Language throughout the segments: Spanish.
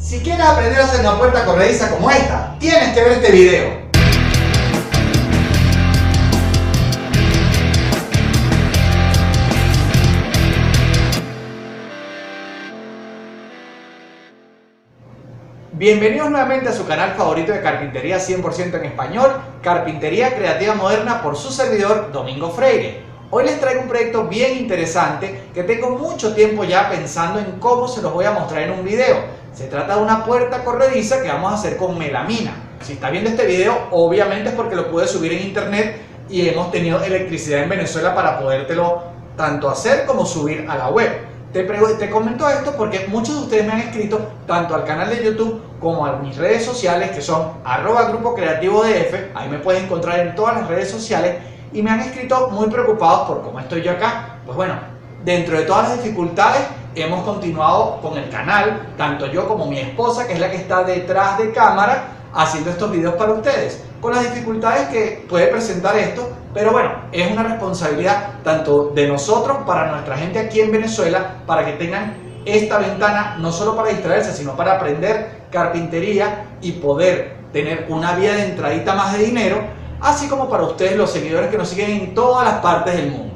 Si quieres aprender a hacer una puerta corrediza como esta, tienes que ver este video. Bienvenidos nuevamente a su canal favorito de carpintería 100% en español, Carpintería Creativa Moderna por su servidor Domingo Freire. Hoy les traigo un proyecto bien interesante que tengo mucho tiempo ya pensando en cómo se los voy a mostrar en un video. Se trata de una puerta corrediza que vamos a hacer con melamina. Si está viendo este video, obviamente es porque lo pude subir en internet y hemos tenido electricidad en Venezuela para podértelo tanto hacer como subir a la web. Te, te comento esto porque muchos de ustedes me han escrito tanto al canal de YouTube como a mis redes sociales que son arroba grupo creativo DF, ahí me puedes encontrar en todas las redes sociales y me han escrito muy preocupados por cómo estoy yo acá. Pues bueno, dentro de todas las dificultades hemos continuado con el canal, tanto yo como mi esposa, que es la que está detrás de cámara, haciendo estos videos para ustedes, con las dificultades que puede presentar esto, pero bueno, es una responsabilidad tanto de nosotros para nuestra gente aquí en Venezuela, para que tengan esta ventana no solo para distraerse, sino para aprender carpintería y poder tener una vía de entradita más de dinero, así como para ustedes los seguidores que nos siguen en todas las partes del mundo.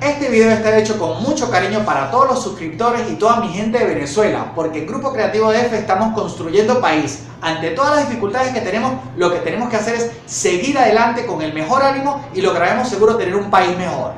Este video está hecho con mucho cariño para todos los suscriptores y toda mi gente de Venezuela, porque en Grupo Creativo DF estamos construyendo país. Ante todas las dificultades que tenemos, lo que tenemos que hacer es seguir adelante con el mejor ánimo y lograremos seguro tener un país mejor.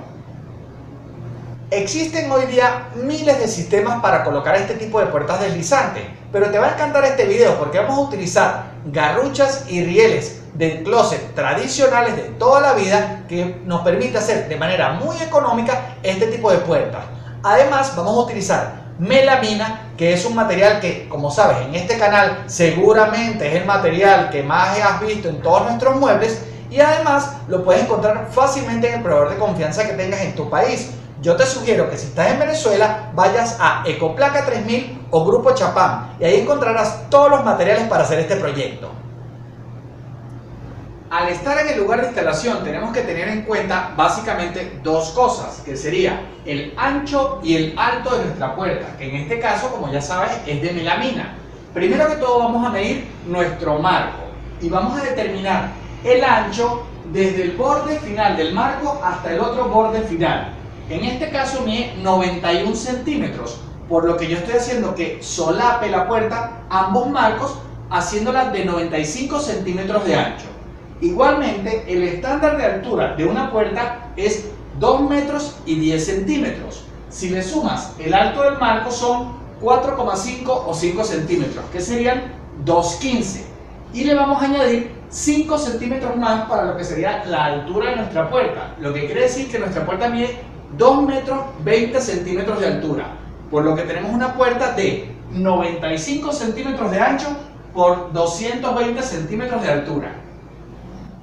Existen hoy día miles de sistemas para colocar este tipo de puertas deslizantes, pero te va a encantar este video porque vamos a utilizar garruchas y rieles de closet tradicionales de toda la vida que nos permite hacer de manera muy económica este tipo de puertas. Además vamos a utilizar melamina, que es un material que, como sabes, en este canal seguramente es el material que más has visto en todos nuestros muebles y además lo puedes encontrar fácilmente en el proveedor de confianza que tengas en tu país. Yo te sugiero que si estás en Venezuela vayas a Ecoplaca 3000 o Grupo Chapán y ahí encontrarás todos los materiales para hacer este proyecto. Al estar en el lugar de instalación tenemos que tener en cuenta básicamente dos cosas, que sería el ancho y el alto de nuestra puerta, que en este caso, como ya sabes, es de melamina. Primero que todo vamos a medir nuestro marco y vamos a determinar el ancho desde el borde final del marco hasta el otro borde final. En este caso mide 91 centímetros, por lo que yo estoy haciendo que solape la puerta ambos marcos haciéndola de 95 centímetros de ancho. Igualmente, el estándar de altura de una puerta es 2 metros y 10 centímetros. Si le sumas el alto del marco son 4,5 o 5 centímetros, que serían 2,15. Y le vamos a añadir 5 centímetros más para lo que sería la altura de nuestra puerta. Lo que quiere decir que nuestra puerta mide 2 metros 20 centímetros de altura. Por lo que tenemos una puerta de 95 centímetros de ancho por 220 centímetros de altura.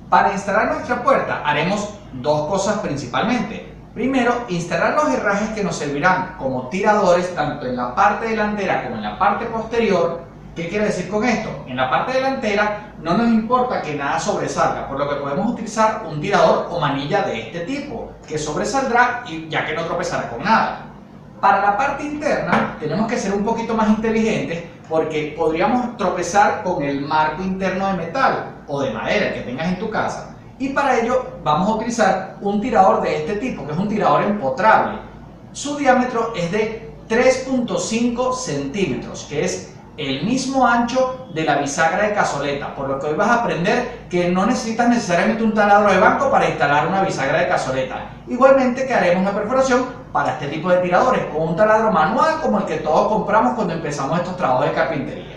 Para instalar nuestra puerta haremos dos cosas principalmente. Primero, instalar los herrajes que nos servirán como tiradores tanto en la parte delantera como en la parte posterior. ¿Qué quiere decir con esto? En la parte delantera no nos importa que nada sobresalga, por lo que podemos utilizar un tirador o manilla de este tipo, que sobresaldrá y ya que no tropezará con nada. Para la parte interna tenemos que ser un poquito más inteligentes porque podríamos tropezar con el marco interno de metal o de madera que tengas en tu casa y para ello vamos a utilizar un tirador de este tipo que es un tirador empotrable. Su diámetro es de 3.5 centímetros que es el mismo ancho de la bisagra de cazoleta, por lo que hoy vas a aprender que no necesitas necesariamente un taladro de banco para instalar una bisagra de cazoleta. Igualmente que haremos una perforación para este tipo de tiradores con un taladro manual como el que todos compramos cuando empezamos estos trabajos de carpintería.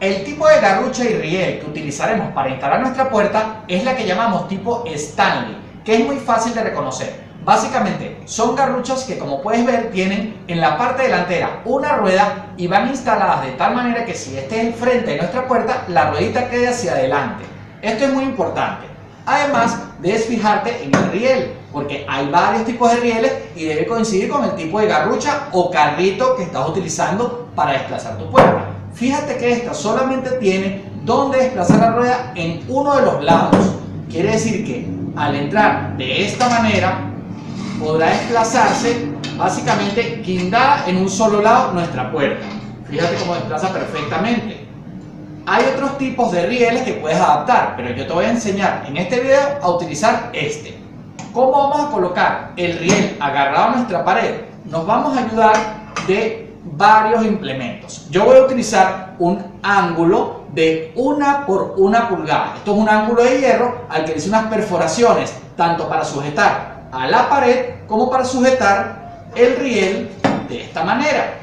El tipo de garrucha y riel que utilizaremos para instalar nuestra puerta es la que llamamos tipo Stanley, que es muy fácil de reconocer. Básicamente son garruchas que como puedes ver tienen en la parte delantera una rueda y van instaladas de tal manera que si este es el frente de nuestra puerta, la ruedita quede hacia adelante. Esto es muy importante. Además, debes fijarte en el riel, porque hay varios tipos de rieles y debe coincidir con el tipo de garrucha o carrito que estás utilizando para desplazar tu puerta. Fíjate que esta solamente tiene donde desplazar la rueda en uno de los lados. Quiere decir que al entrar de esta manera, podrá desplazarse básicamente guindada en un solo lado nuestra puerta. Fíjate cómo desplaza perfectamente. Hay otros tipos de rieles que puedes adaptar, pero yo te voy a enseñar en este video a utilizar este. ¿Cómo vamos a colocar el riel agarrado a nuestra pared? Nos vamos a ayudar de varios implementos. Yo voy a utilizar un ángulo de una por una pulgada. Esto es un ángulo de hierro al que hice unas perforaciones, tanto para sujetar a la pared como para sujetar el riel de esta manera.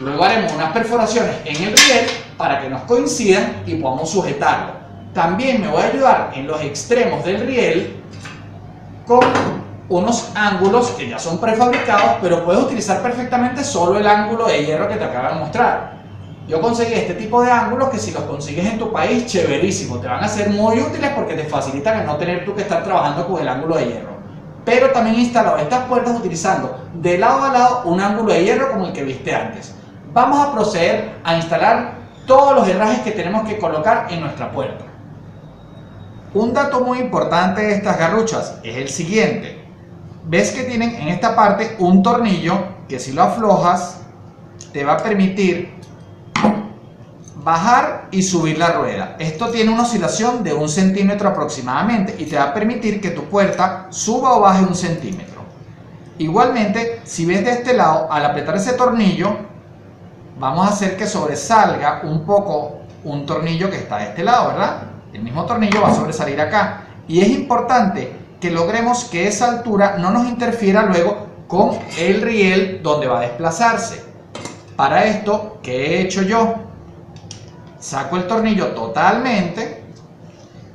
Luego haremos unas perforaciones en el riel para que nos coincidan y podamos sujetarlo. También me voy a ayudar en los extremos del riel con unos ángulos que ya son prefabricados, pero puedes utilizar perfectamente solo el ángulo de hierro que te acabo de mostrar. Yo conseguí este tipo de ángulos que si los consigues en tu país, chéverísimo, te van a ser muy útiles porque te facilitan el no tener tú que estar trabajando con el ángulo de hierro. Pero también he instalado estas puertas utilizando de lado a lado un ángulo de hierro como el que viste antes. Vamos a proceder a instalar todos los herrajes que tenemos que colocar en nuestra puerta. Un dato muy importante de estas garruchas es el siguiente ves que tienen en esta parte un tornillo que si lo aflojas te va a permitir bajar y subir la rueda. Esto tiene una oscilación de un centímetro aproximadamente y te va a permitir que tu puerta suba o baje un centímetro. Igualmente, si ves de este lado, al apretar ese tornillo, vamos a hacer que sobresalga un poco un tornillo que está de este lado, ¿verdad? El mismo tornillo va a sobresalir acá. Y es importante que logremos que esa altura no nos interfiera luego con el riel donde va a desplazarse. Para esto, ¿qué he hecho yo? Saco el tornillo totalmente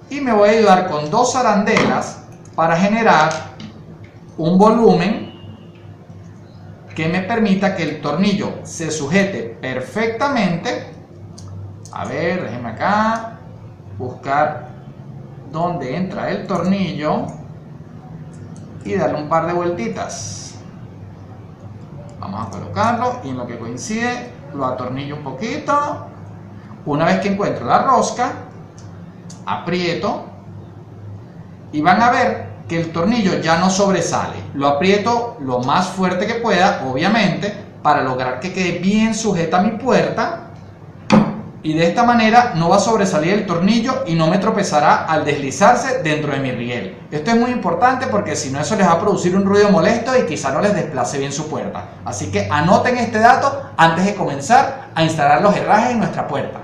y me voy a ayudar con dos arandelas para generar un volumen que me permita que el tornillo se sujete perfectamente. A ver, déjenme acá buscar dónde entra el tornillo y darle un par de vueltitas. Vamos a colocarlo y en lo que coincide lo atornillo un poquito. Una vez que encuentro la rosca, aprieto y van a ver que el tornillo ya no sobresale. Lo aprieto lo más fuerte que pueda, obviamente, para lograr que quede bien sujeta mi puerta y de esta manera no va a sobresalir el tornillo y no me tropezará al deslizarse dentro de mi riel. Esto es muy importante porque si no eso les va a producir un ruido molesto y quizá no les desplace bien su puerta. Así que anoten este dato antes de comenzar a instalar los herrajes en nuestra puerta.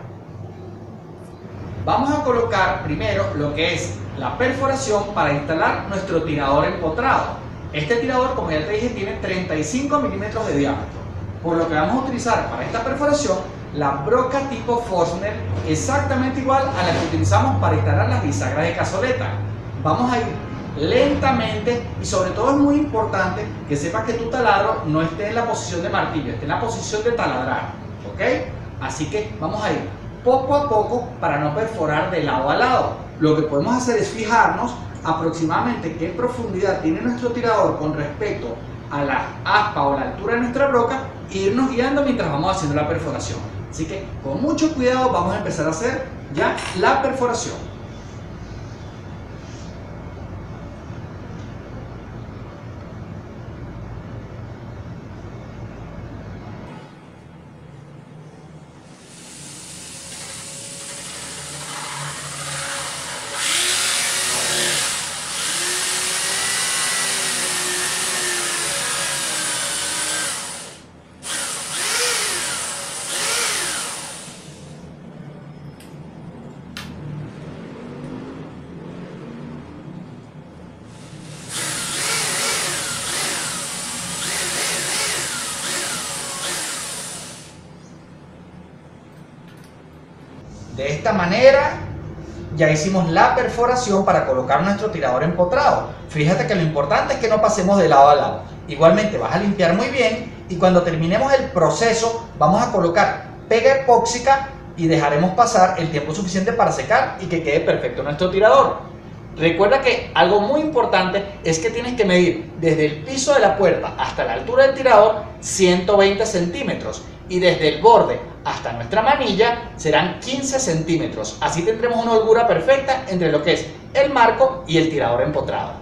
Vamos a colocar primero lo que es la perforación para instalar nuestro tirador empotrado. Este tirador, como ya te dije, tiene 35 milímetros de diámetro. Por lo que vamos a utilizar para esta perforación la broca tipo Forstner exactamente igual a la que utilizamos para instalar las bisagras de cazoleta. Vamos a ir lentamente y sobre todo es muy importante que sepas que tu taladro no esté en la posición de martillo, esté en la posición de taladrar, ¿ok? Así que vamos a ir poco a poco para no perforar de lado a lado. Lo que podemos hacer es fijarnos aproximadamente qué profundidad tiene nuestro tirador con respecto a la aspa o la altura de nuestra broca e irnos guiando mientras vamos haciendo la perforación. Así que con mucho cuidado vamos a empezar a hacer ya la perforación. De esta manera ya hicimos la perforación para colocar nuestro tirador empotrado. Fíjate que lo importante es que no pasemos de lado a lado. Igualmente vas a limpiar muy bien y cuando terminemos el proceso vamos a colocar pega epóxica y dejaremos pasar el tiempo suficiente para secar y que quede perfecto nuestro tirador. Recuerda que algo muy importante es que tienes que medir desde el piso de la puerta hasta la altura del tirador 120 centímetros y desde el borde hasta nuestra manilla serán 15 centímetros. Así tendremos una holgura perfecta entre lo que es el marco y el tirador empotrado.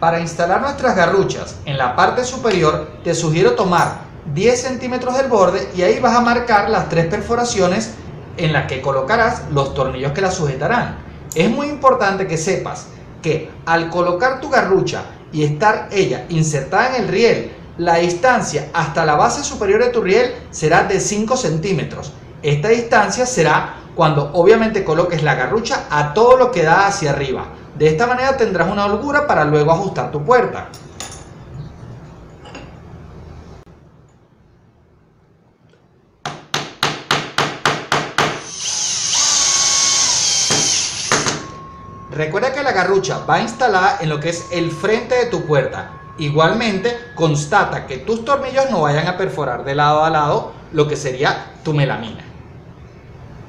Para instalar nuestras garruchas en la parte superior, te sugiero tomar 10 centímetros del borde y ahí vas a marcar las tres perforaciones en las que colocarás los tornillos que la sujetarán. Es muy importante que sepas que al colocar tu garrucha y estar ella insertada en el riel, la distancia hasta la base superior de tu riel será de 5 centímetros. Esta distancia será cuando obviamente coloques la garrucha a todo lo que da hacia arriba. De esta manera tendrás una holgura para luego ajustar tu puerta. Recuerda que la garrucha va instalada en lo que es el frente de tu puerta. Igualmente, constata que tus tornillos no vayan a perforar de lado a lado lo que sería tu melamina.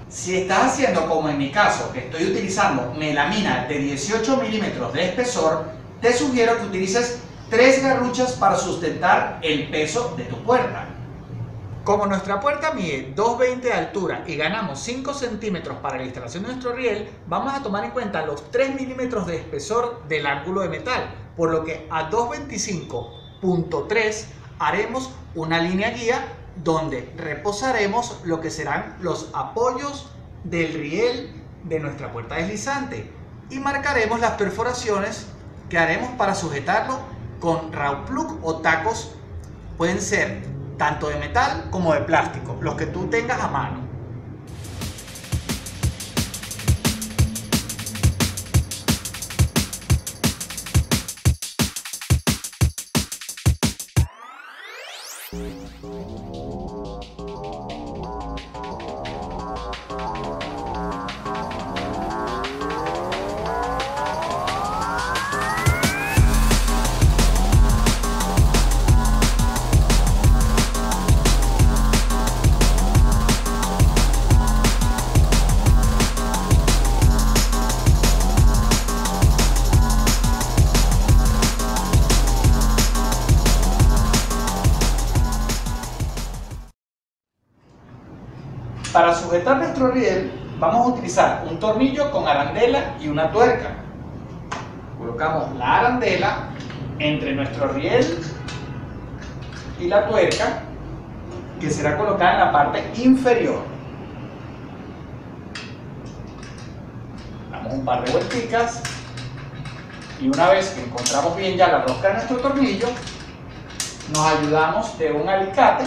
Si estás haciendo como en mi caso, que estoy utilizando melamina de 18 milímetros de espesor, te sugiero que utilices tres garruchas para sustentar el peso de tu puerta. Como nuestra puerta mide 2,20 de altura y ganamos 5 centímetros para la instalación de nuestro riel, vamos a tomar en cuenta los 3 milímetros de espesor del ángulo de metal, por lo que a 225.3 haremos una línea guía donde reposaremos lo que serán los apoyos del riel de nuestra puerta deslizante y marcaremos las perforaciones que haremos para sujetarlo con raw plug o tacos. Pueden ser tanto de metal como de plástico los que tú tengas a mano sujetar nuestro riel vamos a utilizar un tornillo con arandela y una tuerca. Colocamos la arandela entre nuestro riel y la tuerca que será colocada en la parte inferior. Damos un par de vuelticas y una vez que encontramos bien ya la rosca de nuestro tornillo, nos ayudamos de un alicate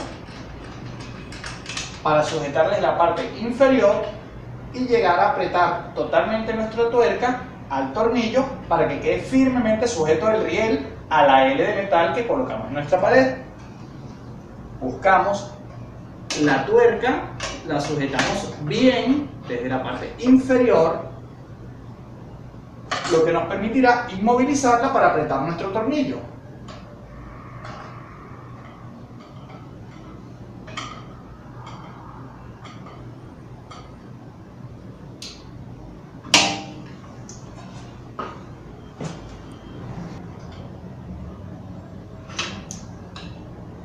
para sujetarles la parte inferior y llegar a apretar totalmente nuestra tuerca al tornillo para que quede firmemente sujeto el riel a la L de metal que colocamos en nuestra pared. Buscamos la tuerca, la sujetamos bien desde la parte inferior, lo que nos permitirá inmovilizarla para apretar nuestro tornillo.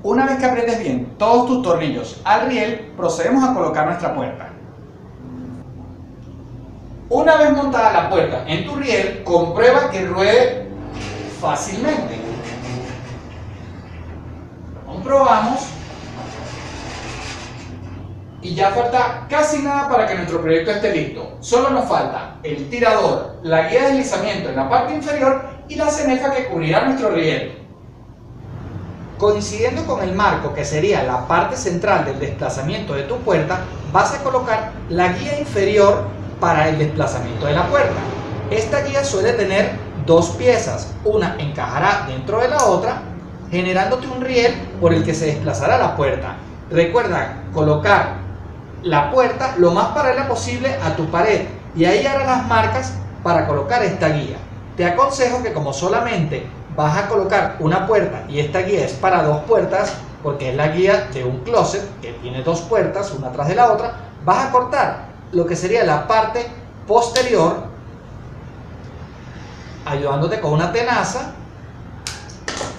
Una que aprietes bien todos tus tornillos al riel, procedemos a colocar nuestra puerta. Una vez montada la puerta en tu riel, comprueba que ruede fácilmente. comprobamos y ya falta casi nada para que nuestro proyecto esté listo. Solo nos falta el tirador, la guía de deslizamiento en la parte inferior y la cenefa que cubrirá nuestro riel. Coincidiendo con el marco, que sería la parte central del desplazamiento de tu puerta, vas a colocar la guía inferior para el desplazamiento de la puerta. Esta guía suele tener dos piezas, una encajará dentro de la otra, generándote un riel por el que se desplazará la puerta. Recuerda colocar la puerta lo más paralela posible a tu pared y ahí harás las marcas para colocar esta guía. Te aconsejo que como solamente vas a colocar una puerta y esta guía es para dos puertas porque es la guía de un closet que tiene dos puertas una tras de la otra vas a cortar lo que sería la parte posterior ayudándote con una tenaza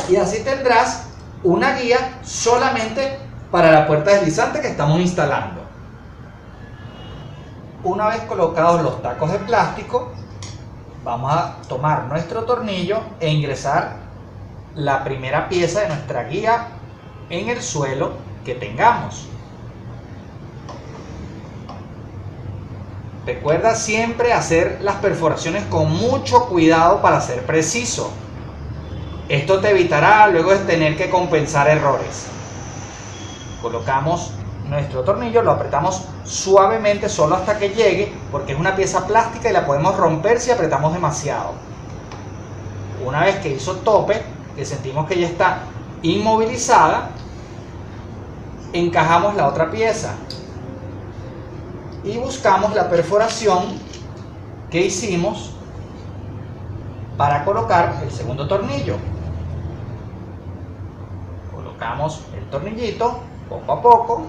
y así tendrás una guía solamente para la puerta deslizante que estamos instalando. Una vez colocados los tacos de plástico vamos a tomar nuestro tornillo e ingresar la primera pieza de nuestra guía en el suelo que tengamos. Recuerda siempre hacer las perforaciones con mucho cuidado para ser preciso. Esto te evitará luego de tener que compensar errores. Colocamos nuestro tornillo, lo apretamos suavemente solo hasta que llegue, porque es una pieza plástica y la podemos romper si apretamos demasiado. Una vez que hizo tope, que sentimos que ya está inmovilizada, encajamos la otra pieza y buscamos la perforación que hicimos para colocar el segundo tornillo. Colocamos el tornillito poco a poco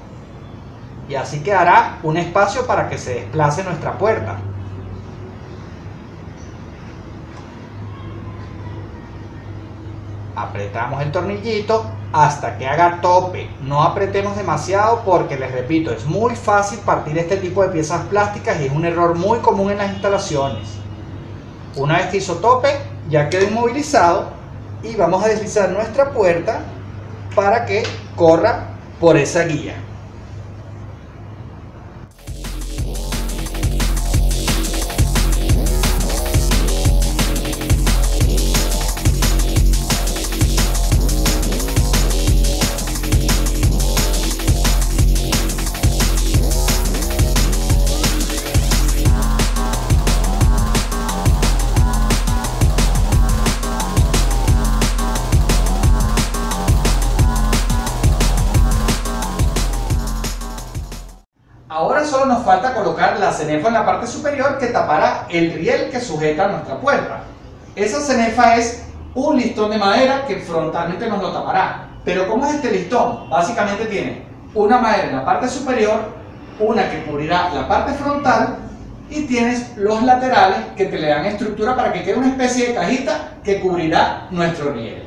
y así quedará un espacio para que se desplace nuestra puerta. Apretamos el tornillito hasta que haga tope. No apretemos demasiado porque les repito, es muy fácil partir este tipo de piezas plásticas y es un error muy común en las instalaciones. Una vez que hizo tope, ya quedó inmovilizado y vamos a deslizar nuestra puerta para que corra por esa guía. Que tapará el riel que sujeta nuestra puerta. Esa cenefa es un listón de madera que frontalmente nos lo tapará. Pero ¿cómo es este listón? Básicamente tiene una madera en la parte superior, una que cubrirá la parte frontal y tienes los laterales que te le dan estructura para que quede una especie de cajita que cubrirá nuestro riel.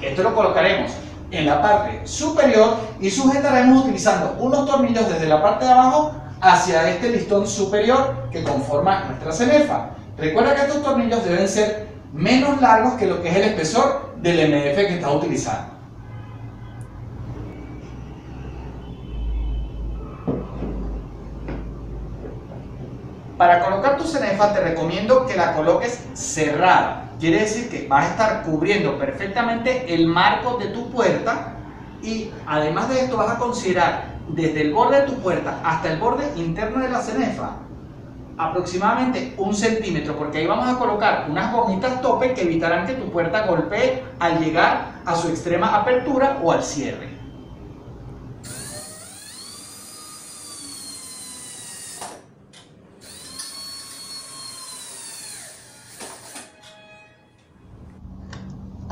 Esto lo colocaremos en la parte superior y sujetaremos utilizando unos tornillos desde la parte de abajo hacia este listón superior que conforma nuestra cenefa. Recuerda que estos tornillos deben ser menos largos que lo que es el espesor del MDF que estás utilizando. Para colocar tu cenefa te recomiendo que la coloques cerrada. Quiere decir que vas a estar cubriendo perfectamente el marco de tu puerta y además de esto vas a considerar desde el borde de tu puerta hasta el borde interno de la cenefa aproximadamente un centímetro porque ahí vamos a colocar unas gomitas tope que evitarán que tu puerta golpee al llegar a su extrema apertura o al cierre.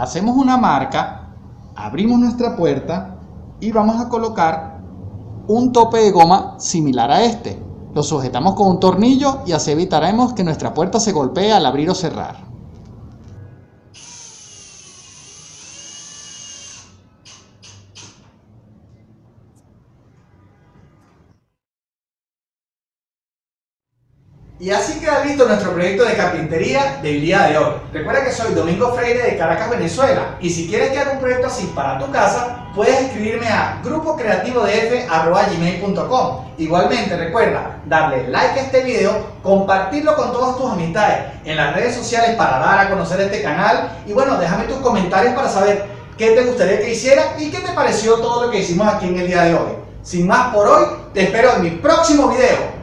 hacemos una marca, abrimos nuestra puerta y vamos a colocar un tope de goma similar a este. Lo sujetamos con un tornillo y así evitaremos que nuestra puerta se golpee al abrir o cerrar. Y así queda listo nuestro proyecto de carpintería del día de hoy. Recuerda que soy Domingo Freire de Caracas, Venezuela. Y si quieres haga un proyecto así para tu casa, puedes escribirme a grupocreativodf.com. Igualmente recuerda darle like a este video, compartirlo con todas tus amistades en las redes sociales para dar a conocer este canal. Y bueno, déjame tus comentarios para saber qué te gustaría que hiciera y qué te pareció todo lo que hicimos aquí en el día de hoy. Sin más por hoy, te espero en mi próximo video.